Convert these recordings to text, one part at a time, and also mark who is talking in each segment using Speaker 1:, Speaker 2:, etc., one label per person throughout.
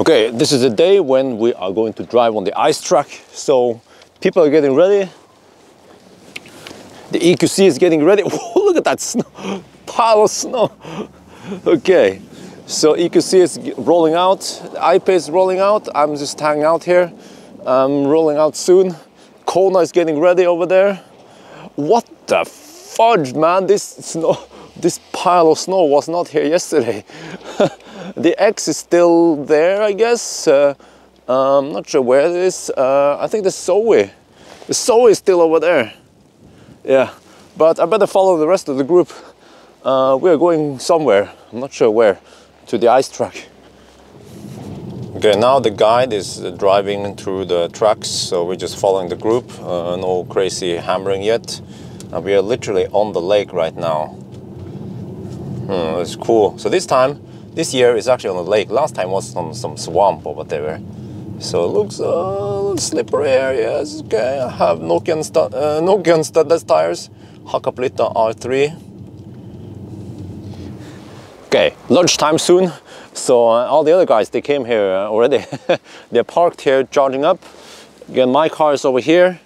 Speaker 1: Okay, this is the day when we are going to drive on the ice track. So people are getting ready. The EQC is getting ready. Look at that snow, pile of snow. Okay, so EQC is rolling out. I-Pace is rolling out. I'm just hanging out here. I'm rolling out soon. Kona is getting ready over there. What the fudge, man? This snow, this pile of snow was not here yesterday. the X is still there, I guess. Uh, I'm not sure where it is. Uh, I think the Zoe. The Zoe is still over there. Yeah, but I better follow the rest of the group. Uh, we are going somewhere. I'm not sure where. To the ice track. Okay, now the guide is uh, driving through the tracks, so we're just following the group. Uh, no crazy hammering yet. Uh, we are literally on the lake right now. Hmm, it's cool. So this time, this year is actually on the lake. Last time was on some swamp or whatever. So it looks uh, a little slippery areas. Okay, I have Nokian, stu- uh, Nokian tires, Hakkapeliitta R3. Okay, lunchtime soon. So uh, all the other guys, they came here already. They're parked here, charging up. Again, my car is over here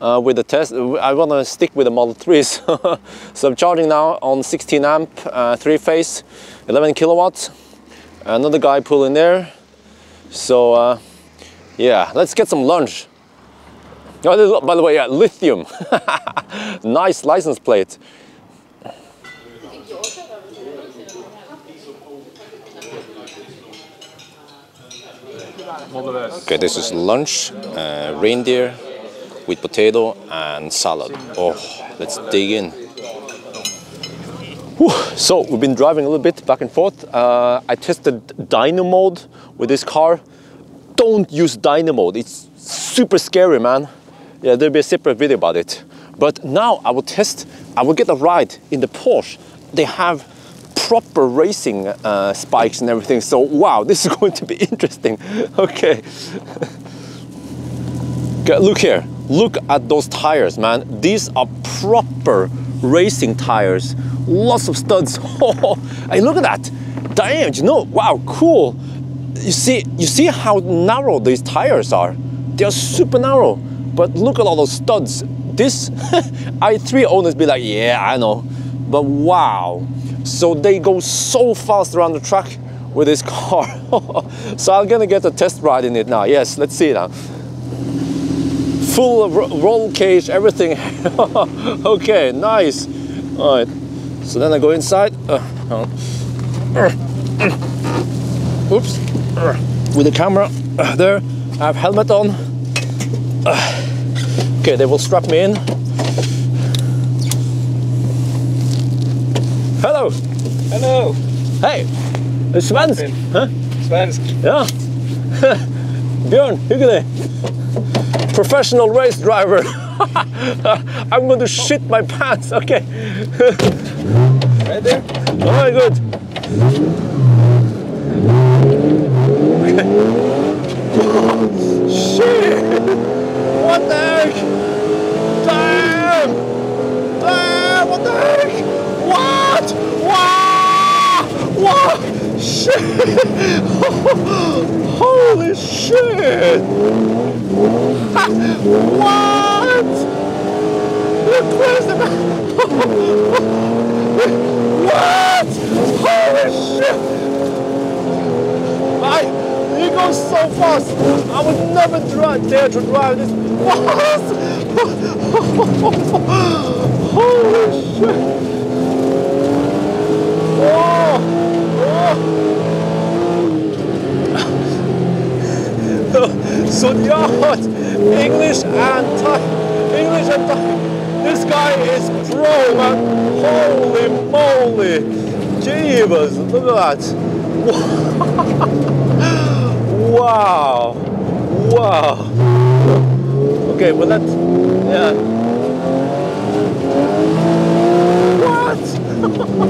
Speaker 1: uh, with the test. I want to stick with the Model 3s. so I'm charging now on 16 amp, uh, three phase, 11 kilowatts. Another guy pulling there. So uh, yeah, let's get some lunch. Oh, by the way, yeah, lithium. nice license plate. Okay, this is lunch, uh, reindeer with potato and salad. Oh, let's dig in. Whew. So we've been driving a little bit back and forth. Uh, I tested dyno mode with this car. Don't use dyno mode. It's super scary, man. Yeah, there'll be a separate video about it. But now I will test. I will get a ride in the Porsche. They have proper racing uh, spikes and everything. So wow, this is going to be interesting. Okay. Okay, look here. Look at those tires, man. These are proper racing tires. Lots of studs. hey, look at that. Damn, you know, wow, cool. You see, you see how narrow these tires are. They are super narrow. But look at all those studs. This i3 owners be like, yeah, I know. But wow. So they go so fast around the track with this car. so I'm gonna get a test ride in it now. Yes, let's see now full of roll cage, everything. okay, nice. All right. So then I go inside. Uh, hold. Oops. With the camera uh, there. I have helmet on. Uh, okay, they will strap me in. Hello.
Speaker 2: Hello!
Speaker 1: Hey. it's Svensk. Huh?
Speaker 2: Svensk.
Speaker 1: Ja. Björn, hyggelig. Professional race driver. I'm going to shit my pants. Okay.
Speaker 2: Ready?
Speaker 1: Oh my good. Shit! What the heck? Damn! Damn! What the heck? What? Wow! Wow! Shit! Holy shit! what? You're crazy, man! What? Holy shit! I, he goes so fast. I would never try, dare to drive this fast. Holy shit! Oh, oh. So yacht, English and Thai, English and Thai. This guy is pro, man. Holy moly! Jeebus, look at that. Wow! Wow! Okay, well that, yeah.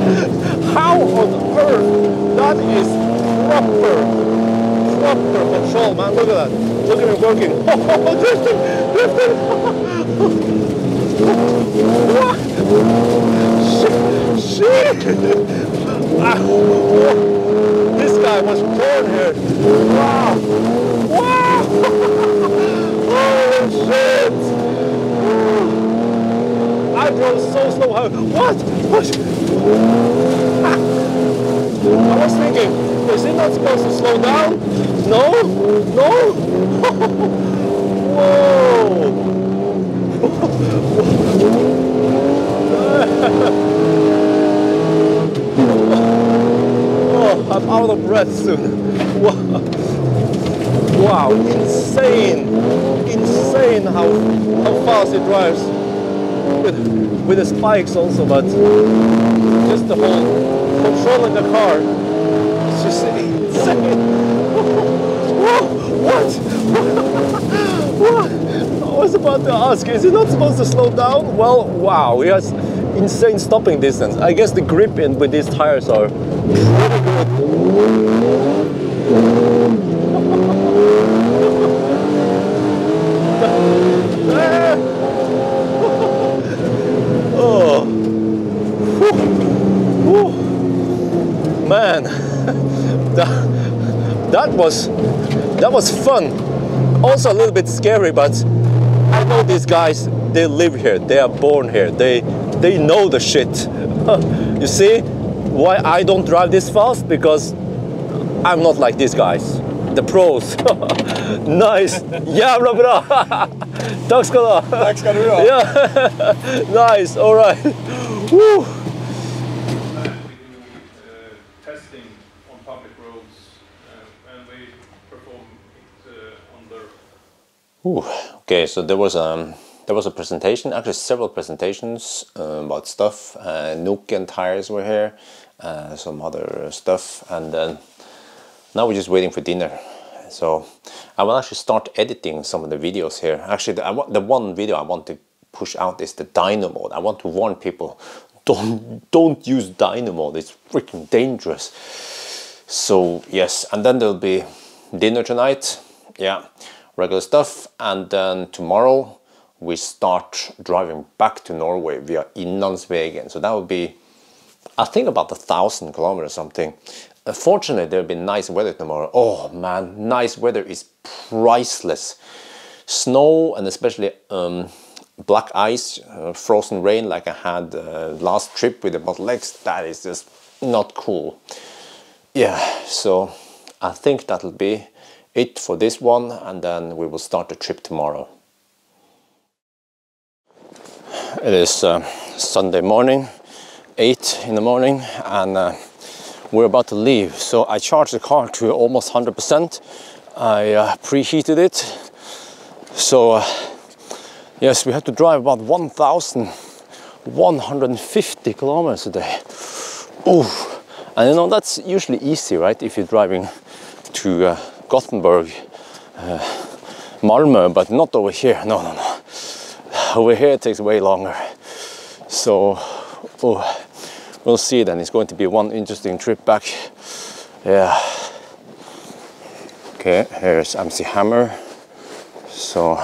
Speaker 1: What? How on earth? That is proper, proper control, man. Look at that. Look at it working. Oh, drifting, drifting. what? Shit! Shit! Ah, this guy guy was born here. Wow! Wow! Holy shit! I drove so slow. What? What? I was thinking, is it not supposed to slow down? No? No? Whoa! Oh, I'm out of breath soon. Wow, wow. insane, insane how how fast it drives with with the spikes also, but just the whole controlling the car. It's just insane. Whoa, what? what? I was about to ask, is it not supposed to slow down? Well, wow, has insane stopping distance. I guess the grip in with these tires are pretty good. oh. Whew. Whew. Man, that, that was that was fun. Also a little bit scary, but I know these guys. They live here. They are born here. They they know the shit. you see why I don't drive this fast? Because I'm not like these guys. The pros. nice. Jävla bra. Tack ska du ha.
Speaker 2: Tack ska du ha.
Speaker 1: Yeah. nice. All right. Woo.
Speaker 3: uh, testing on public roads uh, and we perform it uh, under
Speaker 1: Ooh, okay, so there was a there was a presentation, actually several presentations uh, about stuff. Uh, Nokian tires were here, uh, some other stuff, and then now we're just waiting for dinner. So I will actually start editing some of the videos here. Actually, the, the one video I want to push out is the dyno mode. I want to warn people: don't don't use dyno mode. It's freaking dangerous. So yes, and then there'll be dinner tonight. Yeah, regular stuff, and then tomorrow we start driving back to Norway via Inlandsvegen. So that would be, I think, about a thousand kilometers something. Uh, fortunately, there'll be nice weather tomorrow. Oh man, nice weather is priceless. Snow and especially um, black ice, uh, frozen rain like I had uh, last trip with the bottle bottlenecks. That is just not cool. Yeah, so I think that'll be it for this one, and then we will start the trip tomorrow. It is uh, Sunday morning, 8 in the morning, and uh, we're about to leave. So I charged the car to almost 100%. I uh, preheated it. So, uh, yes, we have to drive about 1,150 kilometers a day. Ooh. And you know, that's usually easy, right? If you're driving to uh, Gothenburg, uh, Malmö, but not over here. No, no, no. Over here it takes way longer. So, oh, we'll see then. It's going to be one interesting trip back. Yeah. Okay, here's MC Hammer. So,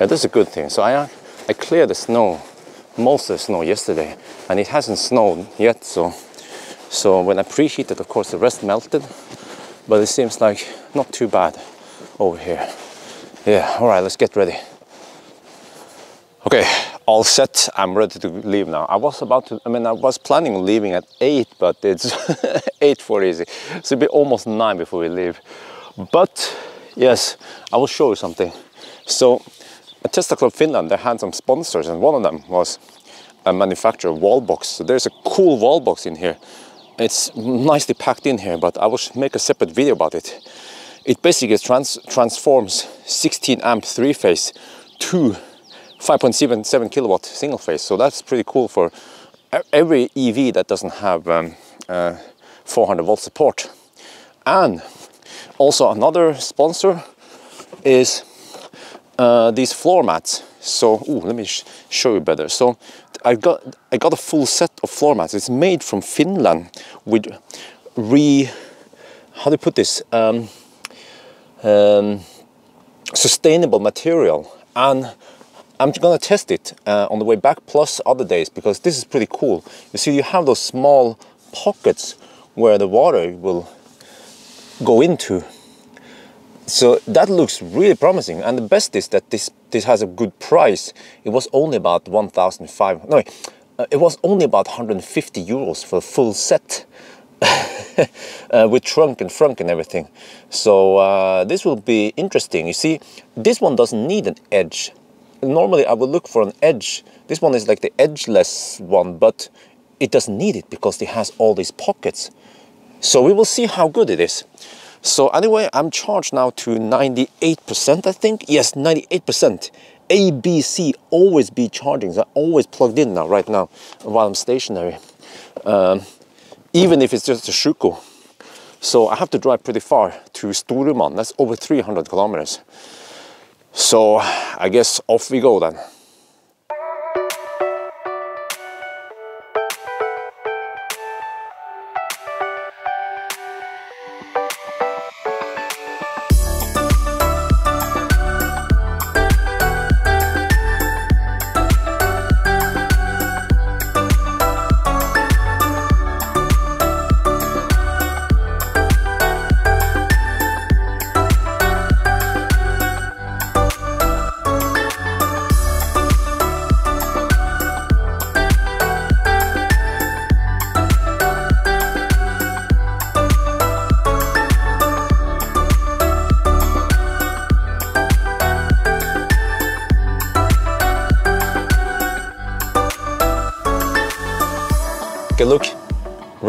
Speaker 1: yeah, that's a good thing. So I, I cleared the snow, most of the snow yesterday, and it hasn't snowed yet. So, so when I preheated, of course, the rest melted, but it seems like not too bad over here. Yeah. All right, let's get ready. Okay, all set. I'm ready to leave now. I was about to, I mean, I was planning on leaving at 8, but it's 8 for easy. So it'll be almost 9 before we leave. But yes, I will show you something. So at Tesla Club Finland, they had some sponsors, and one of them was a manufacturer of wall box. So there's a cool wall box in here. It's nicely packed in here, but I will make a separate video about it. It basically trans transforms 16 amp three phase to 5.77 kilowatt single phase. So that's pretty cool for every EV that doesn't have um, uh, 400 volt support. And also another sponsor is uh, these floor mats. So, ooh, let me sh- show you better. So, I got I got a full set of floor mats. It's made from Finland with re how do you put this um, um, sustainable material, and I'm gonna test it uh, on the way back plus other days because this is pretty cool. You see, you have those small pockets where the water will go into. So that looks really promising. And the best is that this this has a good price. It was only about 1,500. No, uh, it was only about 150 euros for a full set. uh, with trunk and frunk and everything. So uh, this will be interesting. You see, this one doesn't need an edge. Normally I would look for an edge. This one is like the edgeless one, but it doesn't need it because it has all these pockets. So we will see how good it is. So anyway, I'm charged now to 98%, I think. Yes, 98%. ABC always be charging. I always plugged in now, right now, while I'm stationary. Um, even if it's just a Schuko. So I have to drive pretty far to Storuman. That's over 300 kilometers. So I guess off we go then.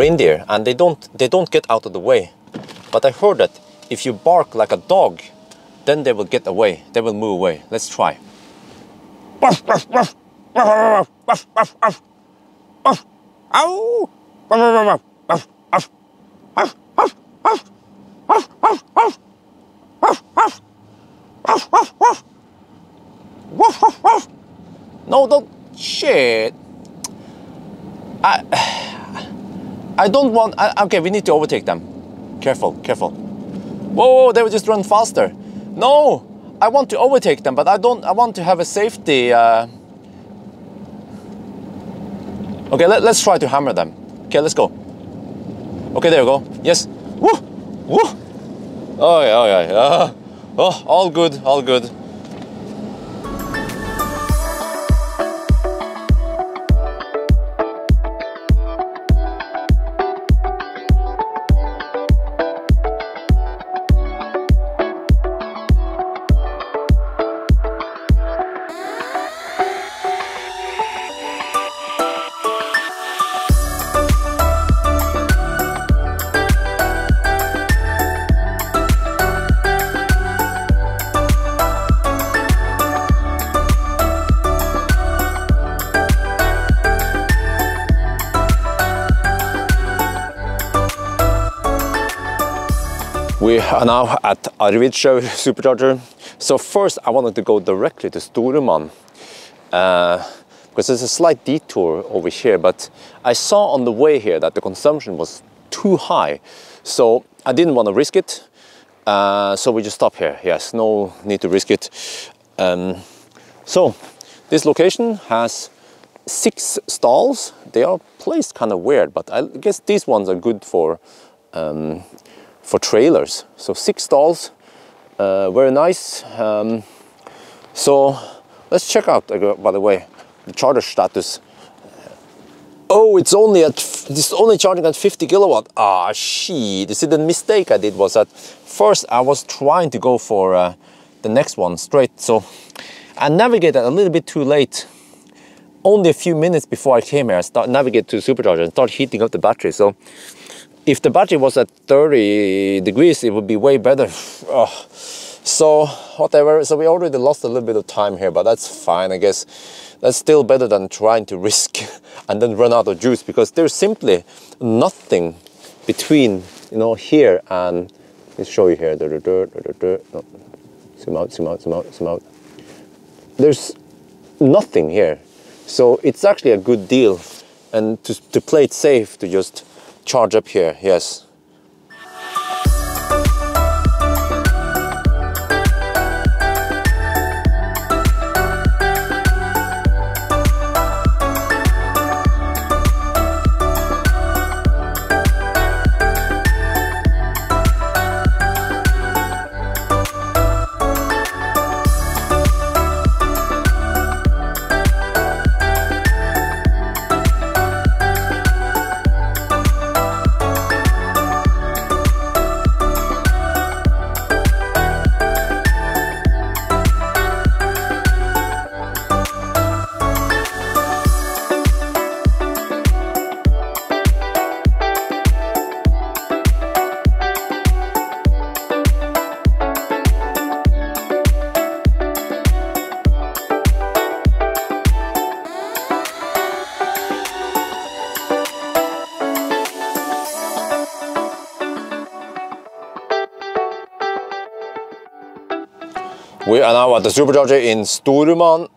Speaker 1: Reindeer, and they don't they don't get out of the way. But I heard that if you bark like a dog, then they will get away. They will move away. Let's try. No, don't. Shit. I, I don't want. I, okay, we need to overtake them. Careful, careful. Whoa, they will just run faster. No, I want to overtake them, but I don't. I want to have a safety. Uh... Okay, let, let's try to hammer them. Okay, let's go. Okay, there you go. Yes. Woo, woo. Oh yeah, oh yeah, yeah. Oh, all good, all good. We are now at Arvidsjaur supercharger. So first I wanted to go directly to Storuman uh, because there's a slight detour over here, but I saw on the way here that the consumption was too high. So I didn't want to risk it. Uh, so we just stop here. Yes, no need to risk it. Um, so this location has six stalls. They are placed kind of weird, but I guess these ones are good for um, for trailers. So six stalls, uh, very nice. Um, so let's check out, uh, by the way, the charger status. Oh, it's only at it's only charging at 50 kilowatt. Ah, shit! You see, the mistake I did was that first I was trying to go for uh, the next one straight. So I navigated a little bit too late. Only a few minutes before I came here, I start navigate to supercharger and start heating up the battery. So if the budget was at 30 degrees, it would be way better. Oh. So whatever, so we already lost a little bit of time here, but that's fine, I guess. That's still better than trying to risk and then run out of juice because there's simply nothing between, you know, here and, let's show you here. No. Zoom out, zoom out, zoom out, zoom out. There's nothing here. So it's actually a good deal. And to, to play it safe, to just charge up here, yes. We are now at the supercharger in Storuman.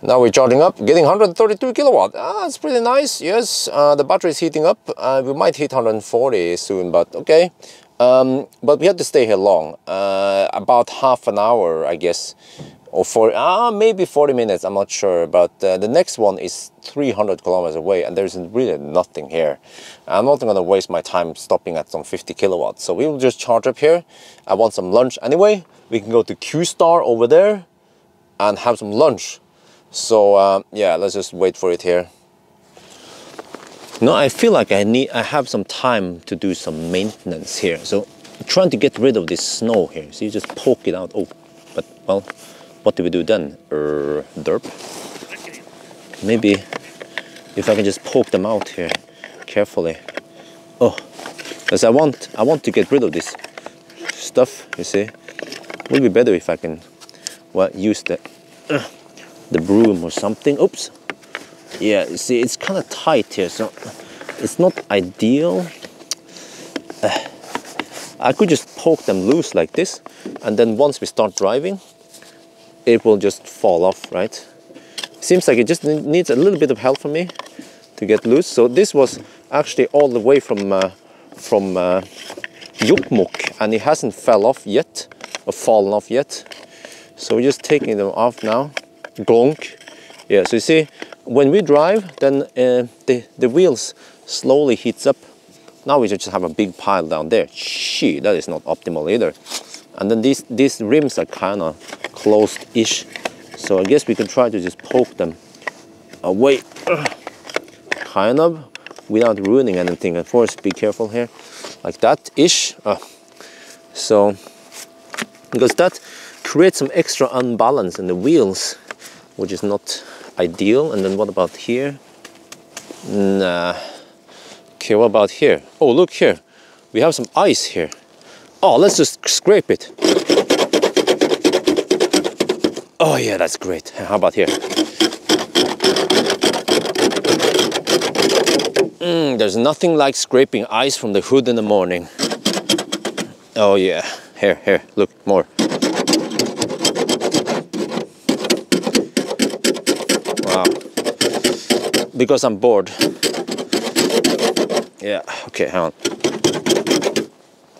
Speaker 1: Now we're charging up, getting 132 kilowatt. Ah, that's pretty nice. Yes, uh, the battery is heating up. Uh, we might hit 140 soon, but okay. Um, but we had to stay here long, uh, about half an hour, I guess, or for ah maybe 40 minutes. I'm not sure. But uh, the next one is 300 kilometers away, and there's really nothing here. I'm not to waste my time stopping at some 50 kilowatts. So we will just charge up here. I want some lunch anyway. We can go to Q Star over there and have some lunch so uh, yeah, let's just wait for it here. No, I feel like I need, I have some time to do some maintenance here. So I'm trying to get rid of this snow here. So you just poke it out. Oh, but well, what do we do then? Er, derp? Maybe if I can just poke them out here carefully. Oh, because I want, I want to get rid of this stuff, you see. Would be better if I can, well, use the, uh, the broom or something. Oops. Yeah, you see, it's kind of tight here, so it's not ideal. Uh, I could just poke them loose like this, and then once we start driving, it will just fall off, right? Seems like it just needs a little bit of help from me to get loose. So this was actually all the way from uh, from uh, and it hasn't fell off yet fallen off yet. So we're just taking them off now glonk. Yeah, so you see, when we drive, then uh, the, the wheels slowly heats up. Now we just have a big pile down there. Shit, that is not optimal either. And then these, these rims are kind of closed-ish. So I guess we can try to just poke them away, kind of, without ruining anything. Of course, be careful here, like that-ish. Uh, so, because that creates some extra unbalance in the wheels which is not ideal. And then what about here? Nah. Okay, what about here? Oh, look here. We have some ice here. Oh, let's just scrape it. Oh yeah, that's great. How about here? Mm, there's nothing like scraping ice from the hood in the morning. Oh yeah, here, here, look, more. Wow. Because I'm bored. Yeah, okay, hang on.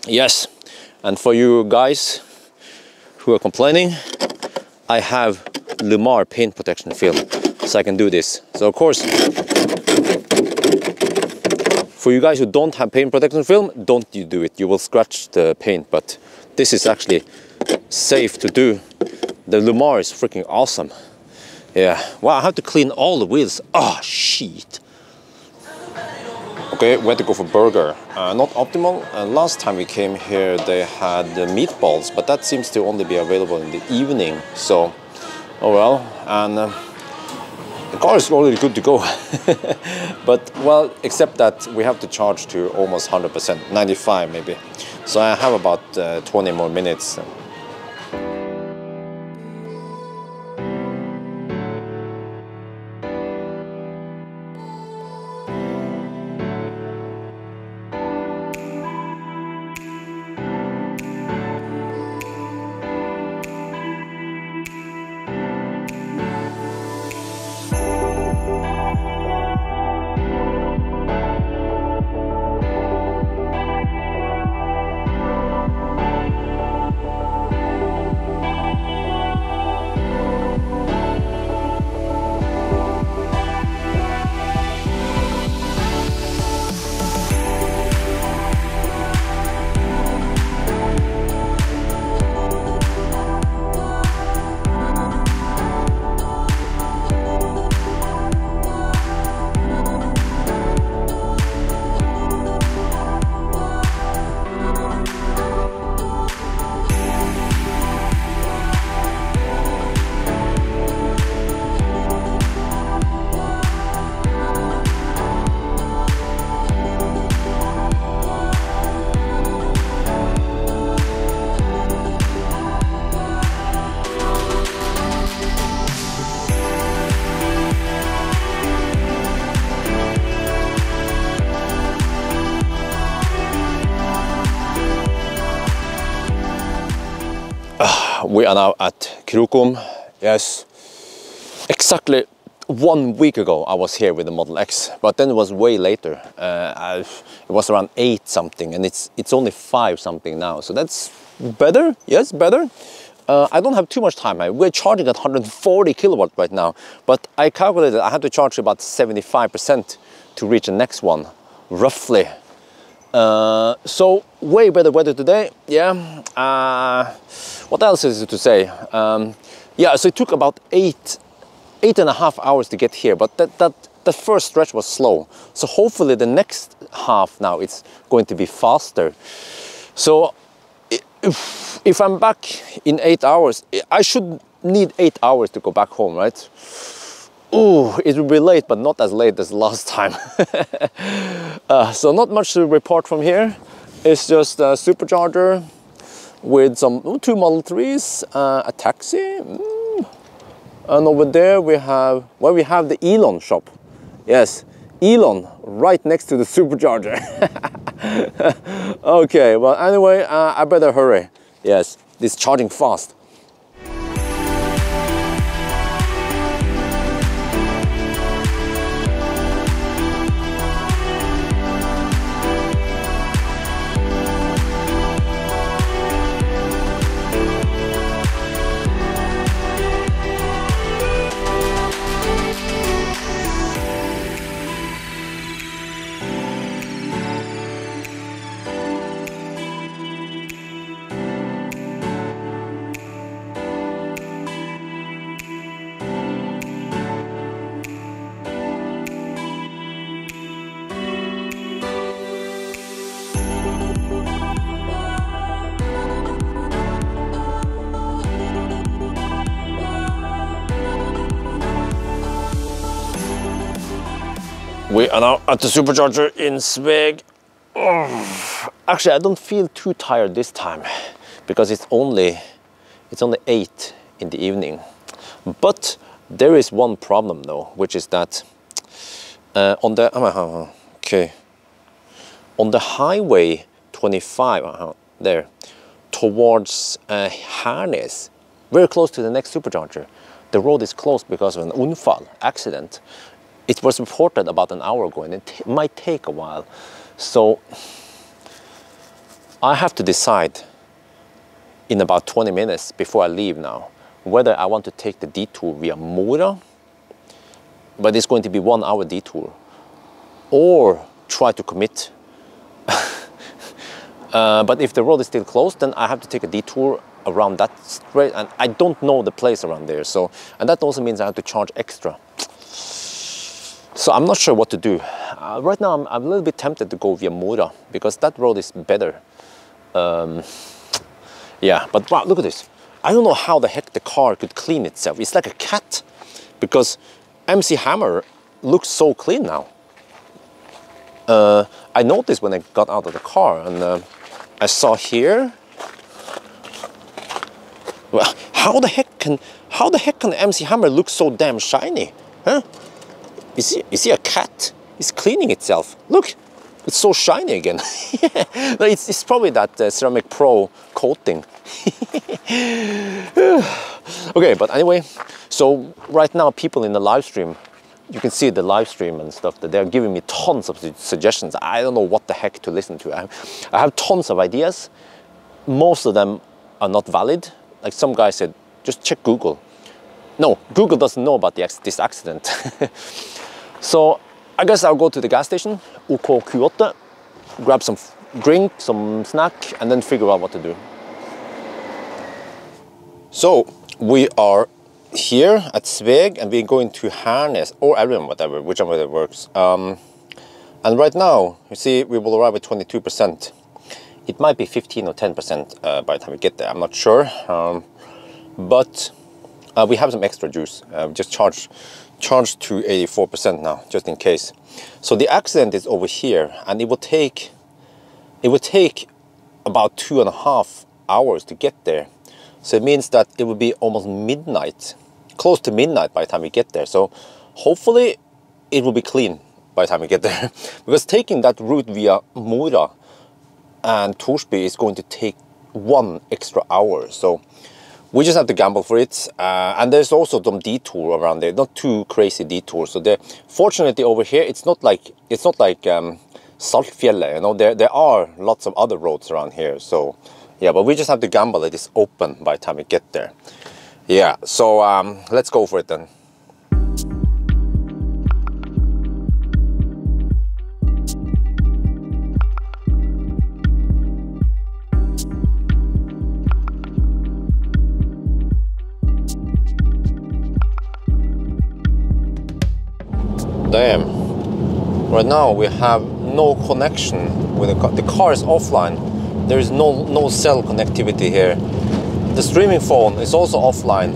Speaker 1: Yes, and for you guys who are complaining, I have LLumar paint protection film, so I can do this. So of course, for you guys who don't have paint protection film, don't you do it. You will scratch the paint, but this is actually safe to do. The LLumar is freaking awesome. Yeah, wow, I have to clean all the wheels. Oh, shit. Okay, we had to go for burger. Uh, not optimal. Uh, last time we came here, they had uh, meatballs, but that seems to only be available in the evening. So, oh well. And uh, the car is already good to go. but, well, except that we have to charge to almost 100%, 95 maybe. So I have about uh, 20 more minutes. Now at Krokom. Yes, exactly one week ago I was here with the Model X, but then it was way later. Uh, it was around eight something, and it's it's only five something now. So that's better. Yes, better. Uh, I don't have too much time. We're charging at 140 kilowatt right now, but I calculated I had to charge about 75% to reach the next one, roughly. Uh, so way better weather today. Yeah. Uh, what else is to say? Um, yeah. So it took about eight, eight and a half hours to get here, but that that the first stretch was slow. So hopefully the next half now it's going to be faster. So if, if I'm back in eight hours, I should need eight hours to go back home, right? Oh, it will be late, but not as late as last time. uh, so not much to report from here. It's just a supercharger with some oh, two Model 3s, uh, a taxi. Mm. And over there we have, well, we have the Elon shop. Yes, Elon right next to the supercharger. okay, well, anyway, uh, I better hurry. Yes, it's charging fast. Now at the supercharger in Sveg. Actually, I don't feel too tired this time because it's only it's only eight in the evening. But there is one problem though, which is that uh, on the okay on the highway 25 uh -huh, there towards uh, Hernes, very close to the next supercharger, the road is closed because of an unfall accident it was reported about an hour ago and it might take a while. So I have to decide in about 20 minutes before I leave now whether I want to take the detour via Mora, but it's going to be one hour detour, or try to commit. uh, but if the road is still closed, then I have to take a detour around that straight, and I don't know the place around there. So, and that also means I have to charge extra. So I'm not sure what to do. Uh, right now I'm, I'm, a little bit tempted to go via Mora because that road is better. Um, yeah, but wow, look at this. I don't know how the heck the car could clean itself. It's like a cat because MC Hammer looks so clean now. Uh, I noticed when I got out of the car and uh, I saw here. Well, how the heck can how the heck can MC Hammer look so damn shiny? Huh? You see, you see a cat? It's cleaning itself. Look, it's so shiny again. no, it's, it's, probably that uh, Ceramic Pro coating. okay, but anyway, so right now people in the live stream, you can see the live stream and stuff that they're giving me tons of suggestions. I don't know what the heck to listen to. I have, I have tons of ideas. Most of them are not valid. Like some guy said, just check Google. No, Google doesn't know about the, this accident. So I guess I'll go to the gas station, OK Q8, grab some drink, some snack, and then figure out what to do. So we are here at Sveg and we're going to Hernes or Elven, whatever, whichever it works. Um, and right now, you see, we will arrive at 22%. It might be 15 or 10% uh, by the time we get there, I'm not sure. Um, but uh, we have some extra juice. Uh, just charge charged to 84% now, just in case. So the accident is over here and it will take, it will take about two and a half hours to get there. So it means that it will be almost midnight, close to midnight by the time we get there. So hopefully it will be clean by the time we get there. because taking that route via Mora and Torsby is going to take one extra hour. So we just have to gamble for it. Uh, and there's also some detour around there, not too crazy detour. So there, fortunately over here, it's not like it's not like um, Saltfjellet. You know, there there are lots of other roads around here. So yeah, but we just have to gamble that it's open by the time we get there. Yeah. So um, let's go for it then. Damn. Right now we have no connection with the car. The car is offline. There is no no cell connectivity here. The streaming phone is also offline.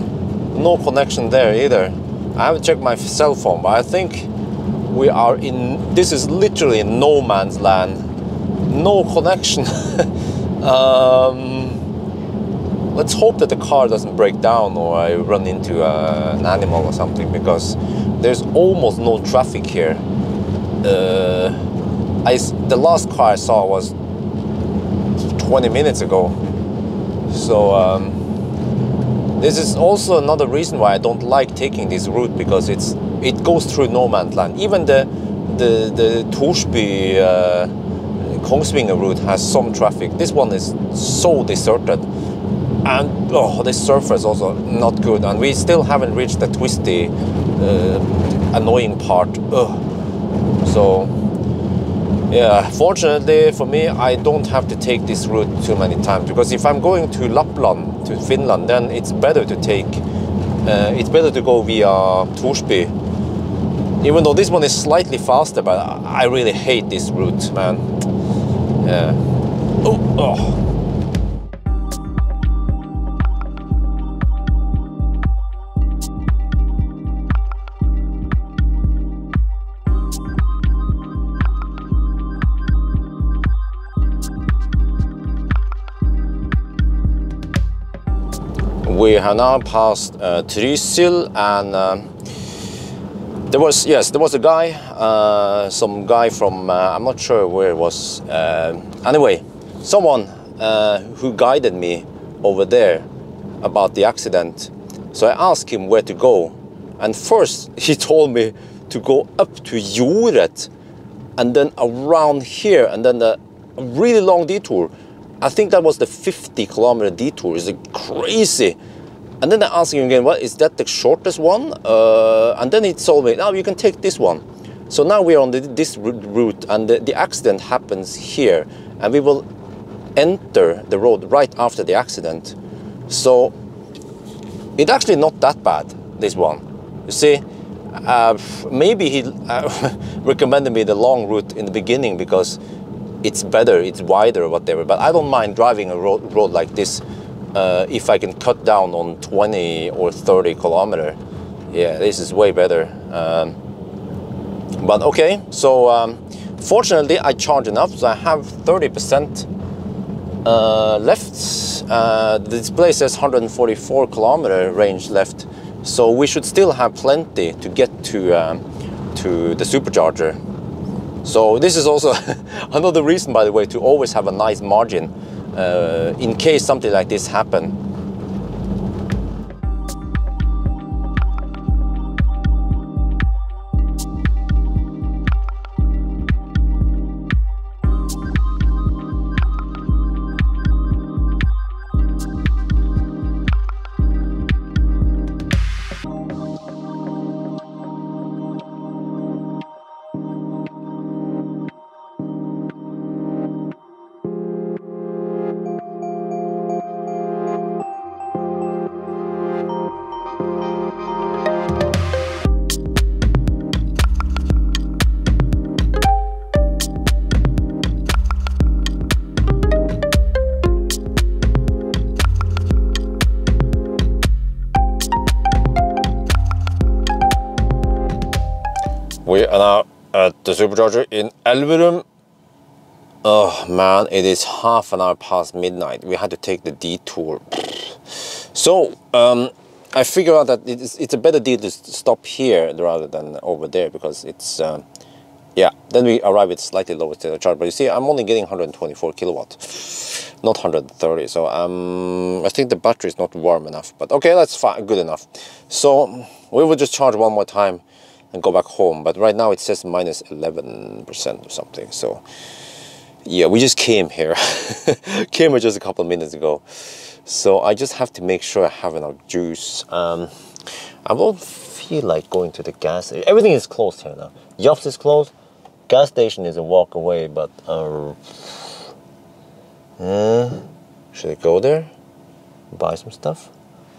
Speaker 1: No connection there either. I haven't checked my cell phone, but I think we are in. This is literally no man's land. No connection. um, let's hope that the car doesn't break down or I run into uh, an animal or something because there's almost no traffic here. Uh, I, the last car I saw was 20 minutes ago. So um, this is also another reason why I don't like taking this route because it's it goes through no man's land. Even the the the Torsby uh, Kongsvinger route has some traffic. This one is so deserted, and oh, the surface also not good. And we still haven't reached the twisty, uh, annoying part. Ugh. So yeah, fortunately for me, I don't have to take this route too many times because if I'm going to Lapland, to Finland, then it's better to take, uh, it's better to go via Torsby. Even though this one is slightly faster, but I really hate this route, man. Yeah. Oh, oh. We have now passed uh, Trysil and um, there was yes there was a guy uh, some guy from uh, I'm not sure where it was uh, anyway someone uh, who guided me over there about the accident so I asked him where to go and first he told me to go up to Joret and then around here and then a really long detour I think that was the 50 kilometer detour. It's crazy. And then I asked him again, what is that the shortest one? Uh, and then he told me, now you can take this one. So now we're on the, this route and the, the accident happens here and we will enter the road right after the accident. So it's actually not that bad, this one. You see, uh, maybe he uh, recommended me the long route in the beginning because it's better, it's wider whatever. But I don't mind driving a road, road like this uh, if I can cut down on 20 or 30 kilometer. Yeah, this is way better. Um, but okay, so um, fortunately I charge enough, so I have 30% uh, left. Uh, the display says 144 kilometer range left, so we should still have plenty to get to um, to the supercharger. So this is also another reason, by the way, to always have a nice margin Uh, in case something like this happen supercharger in Elverum. Oh man, it is half an hour past midnight. We had to take the detour. So, um, I figured out that it's, it's a better deal to stop here rather than over there because it's, uh, yeah, then we arrive at slightly lower charge. But you see, I'm only getting 124 kilowatt, not 130. So um, I think the battery is not warm enough. But okay, that's fine, good enough. So we will just charge one more time and go back home. But right now it says minus 11% or something. So yeah, we just came here. came here just a couple of minutes ago. So I just have to make sure I have enough juice. Um, I won't feel like going to the gas station. Everything is closed here now. Yops is closed. Gas station is a walk away, but uh, should I go there? Buy some stuff?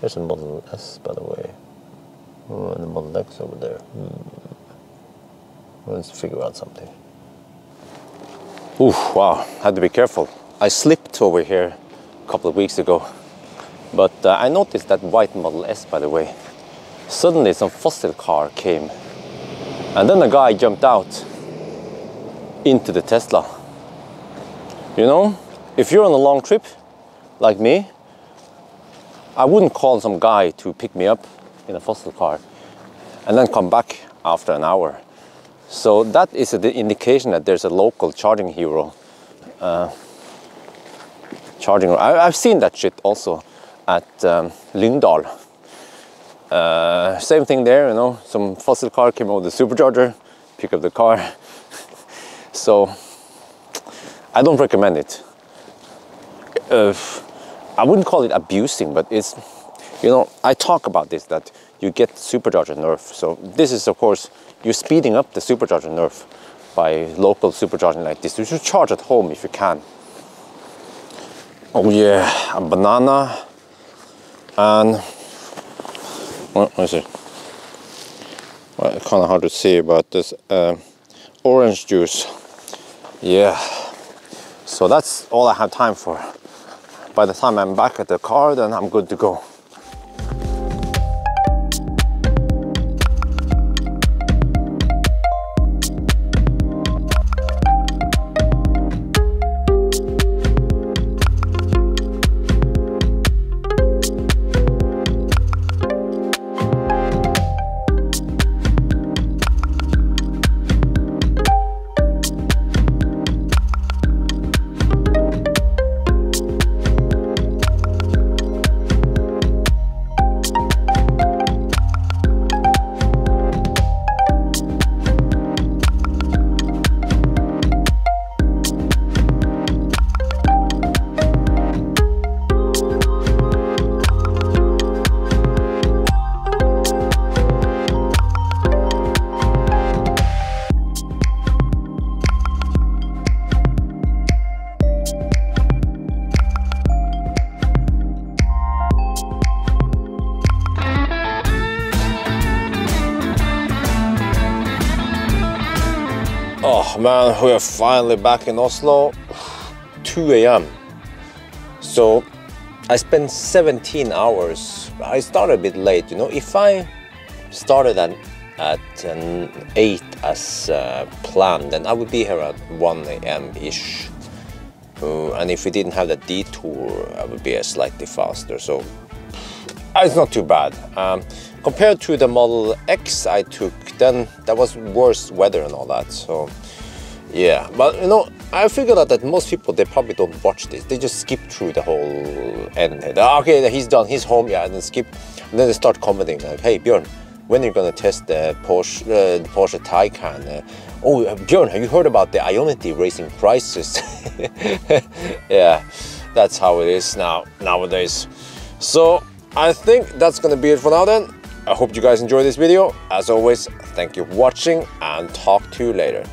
Speaker 1: There's a Model S, by the way. Oh, Model X over there. Hmm. Let's figure out something. Ooh, wow, had to be careful. I slipped over here a couple of weeks ago. But uh, I noticed that white Model S, by the way. Suddenly some fossil car came. And then a guy jumped out into the Tesla. You know, if you're on a long trip, like me, I wouldn't call some guy to pick me up in a fossil car and then come back after an hour. So that is the indication that there's a local charging hero. Uh, charging. I, have seen that shit also at um, Lyngdal. Uh, same thing there, you know, some fossil car came over the supercharger, pick up the car. so I don't recommend it. Uh, I wouldn't call it abusing, but it's, you know, I talk about this that you get supercharger nerf. So this is, of course, you're speeding up the supercharger nerf by local supercharging like this. You should charge at home if you can. Oh yeah, a banana and what is it? Well, kind of hard to see about this uh, orange juice. Yeah, so that's all I have time for. By the time I'm back at the car, then I'm good to go. Man, we are finally back in Oslo. 2 a.m. So I spent 17 hours. I started a bit late, you know. If I started at, at an 8 as uh, planned, then I would be here at 1 a.m. ish. Uh, and if we didn't have that detour, I would be slightly faster. So uh, it's not too bad. Um, compared to the Model X I took, then that was worse weather and all that. So yeah, but you know, I figured out that most people they probably don't watch this. They just skip through the whole end. Okay, he's done. He's home. Yeah, and then skip. And then they start commenting like, "Hey, Bjørn, when are you gonna test the Porsche, uh, the Porsche Taycan?" Uh, oh, uh, Bjørn, have you heard about the Ionity raising prices? yeah, that's how it is now nowadays. So I think that's gonna be it for now. Then I hope you guys enjoyed this video. As always, thank you for watching and talk to you later.